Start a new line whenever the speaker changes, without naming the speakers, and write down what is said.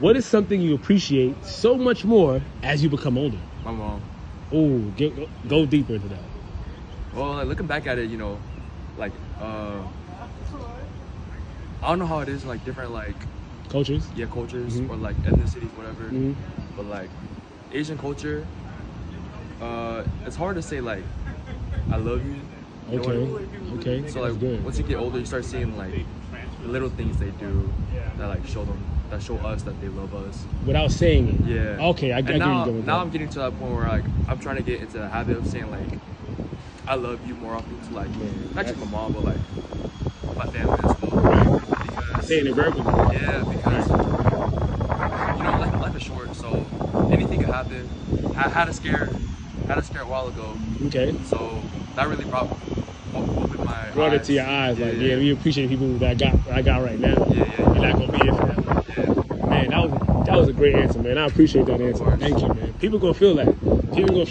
What is something you appreciate so much more as you become older?
My mom.
Oh, go, deeper into that.
Well, like, looking back at it, you know, like uh, I don't know how it is like different like
Cultures.
yeah cultures
Mhm.
or like ethnicities, whatever.
Mhm.
But like Asian culture, uh, it's hard to say like I love you. you what I
Okay.
mean?
Okay.
So like once you get older, you start seeing like little things they do that like show them that show us that they love us.
Without saying it.
Yeah.
Okay, I, I
and
get where
now,
you're going with
now
that.
I'm getting to that point where like I'm trying to get into the habit of saying like I love you more often to like
Man,
not just my mom but like my family as well. Because
Saying it verbally.
yeah, because you know like life is short, so anything can happen. I had a scare, had a scare a while ago,
Okay.
so that really brought opened my
Brought it to your eyes. Like,
Yeah,
yeah, we appreciate people that I got that I got right now.
Yeah, yeah,
You're not gonna be here forever.
yeah.
Man, that was that was a great answer, man. I appreciate that answer. Thank you, man. People gonna feel that. People gonna